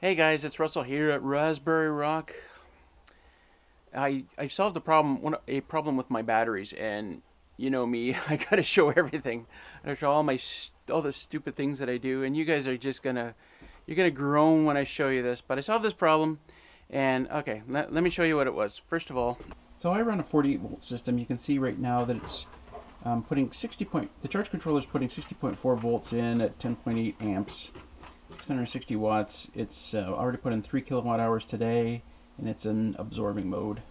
Hey guys, it's Russell here at Raspberry Rock. I I solved a problem one a problem with my batteries, and you know me, I gotta show everything. I show all my all the stupid things that I do, and you guys are just gonna you're gonna groan when I show you this. But I solved this problem, and okay, let, let me show you what it was. First of all, so I run a 48 volt system. You can see right now that it's um, putting 60 point. The charge controller is putting 60.4 volts in at 10.8 amps. 660 watts. It's uh, already put in 3 kilowatt hours today, and it's in absorbing mode.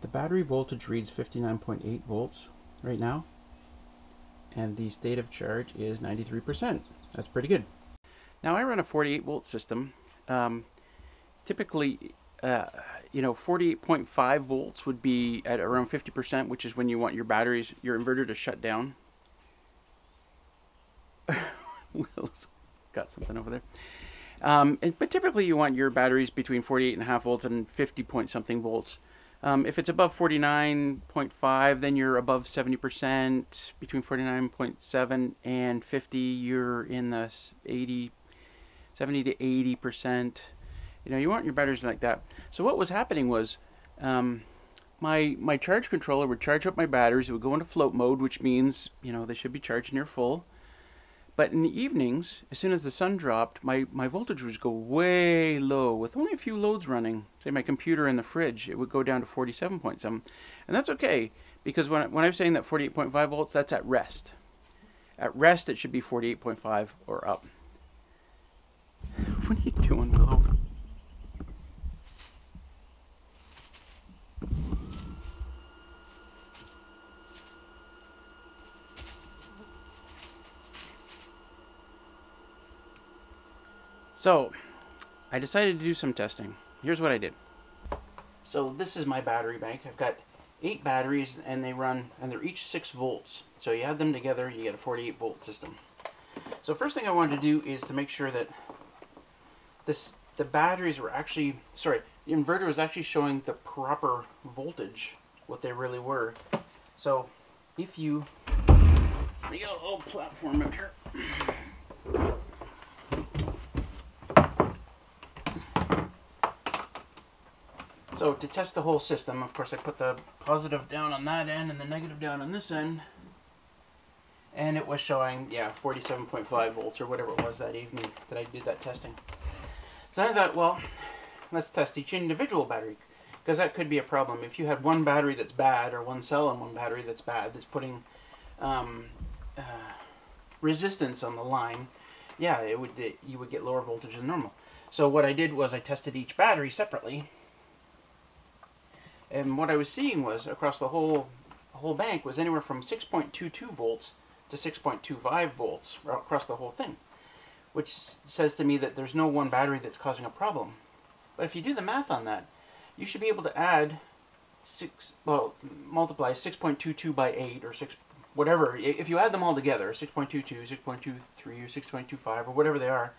The battery voltage reads 59.8 volts right now, and the state of charge is 93%. That's pretty good. Now I run a 48 volt system. Um, typically, uh, you know, 48.5 volts would be at around 50%, which is when you want your batteries, your inverter to shut down. got something over there. Um, and, but typically you want your batteries between 48 and a half volts and 50 point something volts. Um, if it's above 49.5, then you're above 70%. Between 49.7 and 50, you're in the 80, 70 to 80%. You know, you want your batteries like that. So what was happening was, um, my my charge controller would charge up my batteries. It would go into float mode, which means you know they should be charged near full. But in the evenings, as soon as the sun dropped, my, my voltage would go way low. With only a few loads running, say my computer and the fridge, it would go down to 47.7. And that's okay, because when, when I'm saying that 48.5 volts, that's at rest. At rest, it should be 48.5 or up. What are you doing, Willow? So, I decided to do some testing. Here's what I did. So this is my battery bank. I've got eight batteries and they run, and they're each six volts. So you add them together, you get a 48 volt system. So first thing I wanted to do is to make sure that this the batteries were actually, sorry, the inverter was actually showing the proper voltage, what they really were. So if you, let me get a little platform up here. So to test the whole system, of course I put the positive down on that end and the negative down on this end. And it was showing, yeah, 47.5 volts or whatever it was that evening that I did that testing. So I thought, well, let's test each individual battery. Because that could be a problem. If you had one battery that's bad or one cell on one battery that's bad, that's putting um, uh, resistance on the line, yeah, it would it, you would get lower voltage than normal. So what I did was I tested each battery separately and what I was seeing was across the whole whole bank was anywhere from 6.22 volts to 6.25 volts across the whole thing, which says to me that there's no one battery that's causing a problem. But if you do the math on that, you should be able to add six, well, multiply 6.22 by 8 or 6, whatever. If you add them all together, 6.22, 6.23, or 6.25, or whatever they are,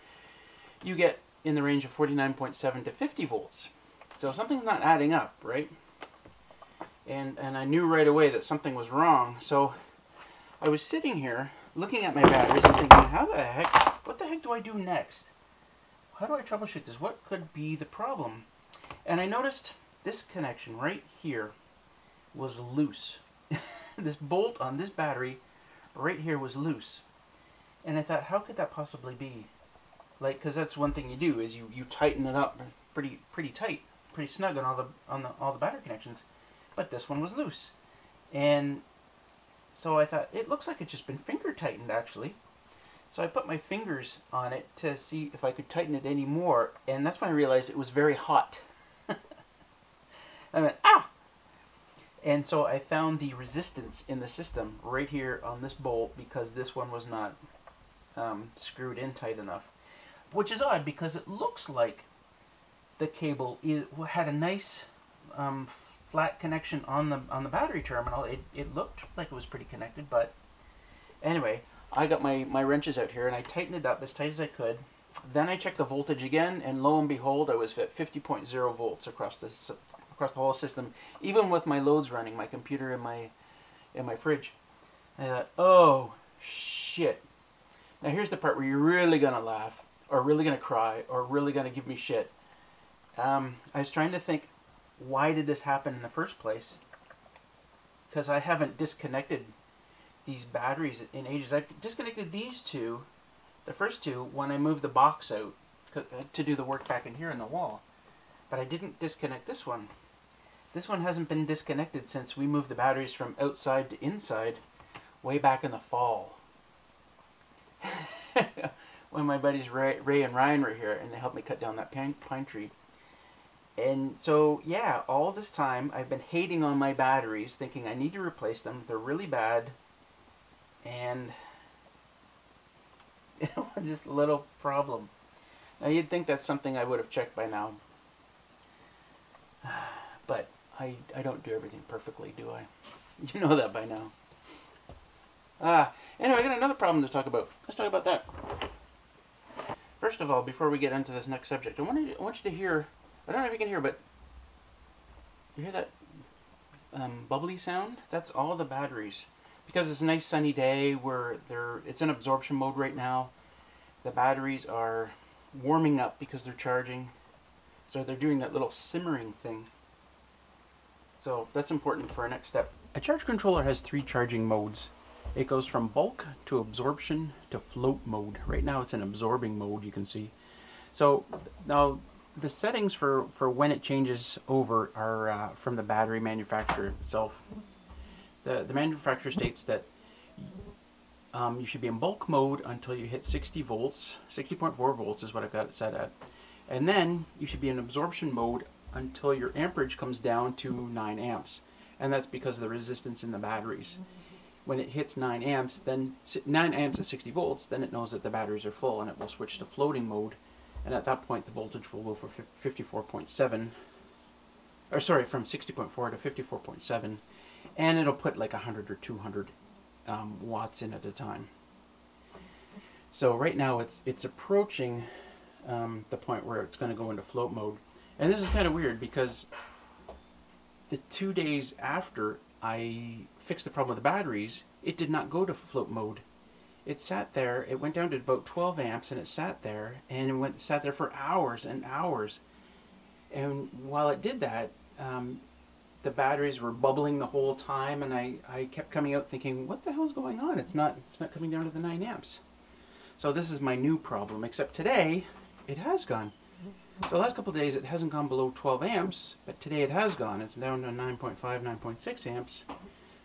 you get in the range of 49.7 to 50 volts. So something's not adding up, right? And, and I knew right away that something was wrong. So I was sitting here looking at my batteries and thinking, how the heck, what the heck do I do next? How do I troubleshoot this? What could be the problem? And I noticed this connection right here was loose. this bolt on this battery right here was loose. And I thought, how could that possibly be? Like, because that's one thing you do is you, you tighten it up pretty pretty tight, pretty snug on all the on the all the battery connections but this one was loose. And so I thought, it looks like it's just been finger tightened actually. So I put my fingers on it to see if I could tighten it any more, and that's when I realized it was very hot. I went, ah! And so I found the resistance in the system right here on this bolt because this one was not um, screwed in tight enough. Which is odd because it looks like the cable had a nice um, flat connection on the on the battery terminal. It, it looked like it was pretty connected, but anyway, I got my, my wrenches out here and I tightened it up as tight as I could. Then I checked the voltage again, and lo and behold, I was at 50.0 volts across the across the whole system, even with my loads running, my computer and my and my fridge. I thought, oh shit. Now here's the part where you're really gonna laugh. or really to cry or really to give me shit. Um, I was trying to think, why did this happen in the first place? Because I haven't disconnected these batteries in ages. I've disconnected these two, the first two, when I moved the box out uh, to do the work back in here in the wall. But I didn't disconnect this one. This one hasn't been disconnected since we moved the batteries from outside to inside way back in the fall. when my buddies Ray, Ray, and Ryan were here and they helped me cut down that pine, pine tree. And so, yeah, all this time I've been hating on my batteries, thinking I need to replace them. They're really bad. And this little problem. Now, you'd think that's something I would have checked by now. But I, I don't do everything perfectly, do I? You know that by now. Ah, anyway, I got another problem to talk about. Let's talk about that. First of all, before we get into this next subject, I want, I want you to hear, I don't know if you can hear, but you hear that um, bubbly sound? That's all the batteries. Because it's a nice sunny day where they're, it's in absorption mode right now. The batteries are warming up because they're charging. So they're doing that little simmering thing. So that's important for our next step. A charge controller has three charging modes. It goes from bulk to absorption to float mode. Right now it's in absorbing mode, you can see. So now the settings for, for when it changes over are uh, from the battery manufacturer itself. The, the manufacturer states that um, you should be in bulk mode until you hit 60 volts. 60.4 volts is what I've got it set at. And then you should be in absorption mode until your amperage comes down to 9 amps. And that's because of the resistance in the batteries. When it hits 9 amps, then 9 amps at 60 volts, then it knows that the batteries are full and it will switch to floating mode. And at that point, the voltage will go for 54.7, or sorry, from 60.4 to 54.7, and it'll put like 100 or 200 um, watts in at a time. So right now it's it's approaching um, the point where it's going to go into float mode. And this is kind of weird because the two days after I fixed the problem with the batteries, it did not go to float mode. It sat there, it went down to about 12 amps and it sat there and it went sat there for hours and hours. And while it did that, um, the batteries were bubbling the whole time and I, I kept coming out thinking, what the hell's going on? It's not, it's not coming down to the 9 amps. So this is my new problem, except today it has gone. So the last couple days it hasn't gone below 12 amps, but today it has gone. It's down to 9.5, 9.6 amps.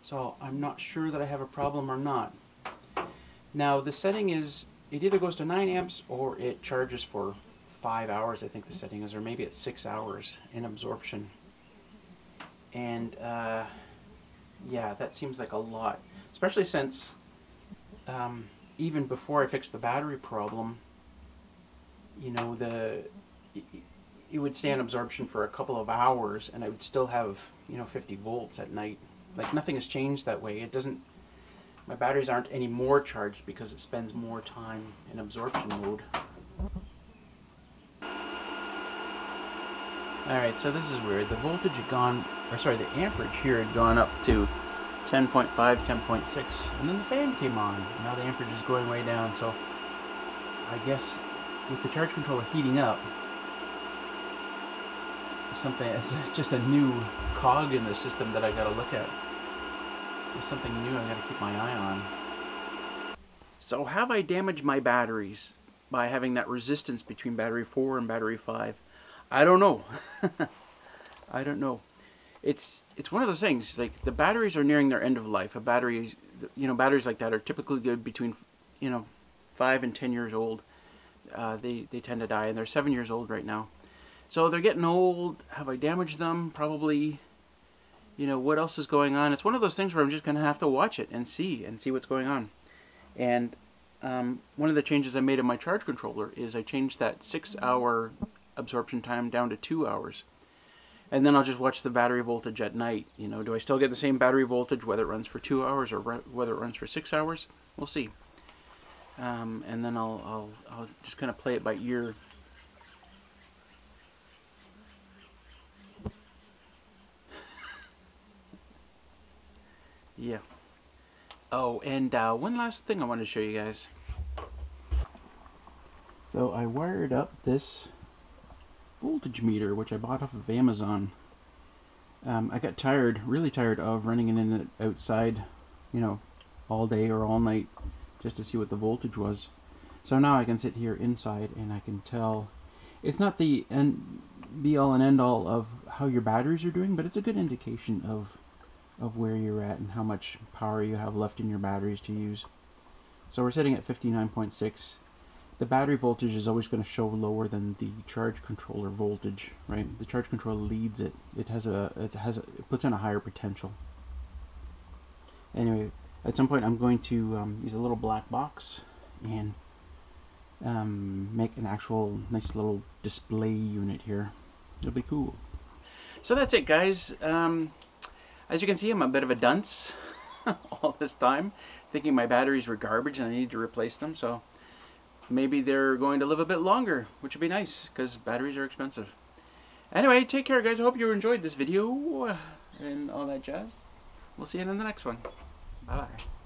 So I'm not sure that I have a problem or not. Now the setting is, it either goes to 9 amps or it charges for 5 hours, I think the setting is, or maybe it's 6 hours in absorption. And uh, yeah, that seems like a lot. Especially since um, even before I fixed the battery problem, you know, the it would stay on absorption for a couple of hours and I would still have, you know, 50 volts at night. Like nothing has changed that way. It doesn't, my batteries aren't any more charged because it spends more time in absorption mode. Alright, so this is weird. The voltage had gone, or sorry, the amperage here had gone up to 10.5, 10.6, and then the fan came on. Now the amperage is going way down, so I guess with the charge controller heating up, something, it's just a new cog in the system that I gotta look at. There's something new I gotta keep my eye on. So have I damaged my batteries by having that resistance between battery 4 and battery 5? I don't know. I don't know. It's it's one of those things like the batteries are nearing their end of life. A battery, you know, batteries like that are typically good between, you know, 5 and 10 years old uh, they, they tend to die, and they're seven years old right now. So they're getting old. Have I damaged them? Probably. You know, what else is going on? It's one of those things where I'm just going to have to watch it and see, and see what's going on. And um, one of the changes I made in my charge controller is I changed that six-hour absorption time down to two hours. And then I'll just watch the battery voltage at night. You know, do I still get the same battery voltage whether it runs for two hours or whether it runs for six hours? We'll see um, and then I'll, I'll, I'll just kind of play it by ear. Yeah. Oh, and uh, one last thing I want to show you guys. So I wired up this voltage meter, which I bought off of Amazon. Um, I got tired, really tired of running it in and outside, you know, all day or all night just to see what the voltage was. So now I can sit here inside and I can tell. It's not the end, be all and end all of how your batteries are doing, but it's a good indication of of where you're at and how much power you have left in your batteries to use. So we're sitting at 59.6. The battery voltage is always going to show lower than the charge controller voltage, right? The charge controller leads it. It has a it has a, it puts in a higher potential. Anyway, at some point I'm going to um, use a little black box and um, make an actual nice little display unit here. It'll be cool. So that's it, guys. Um, as you can see, I'm a bit of a dunce all this time, thinking my batteries were garbage and I need to replace them. So maybe they're going to live a bit longer, which would be nice because batteries are expensive. Anyway, take care, guys. I hope you enjoyed this video and all that jazz. We'll see you in the next one. Bye-bye.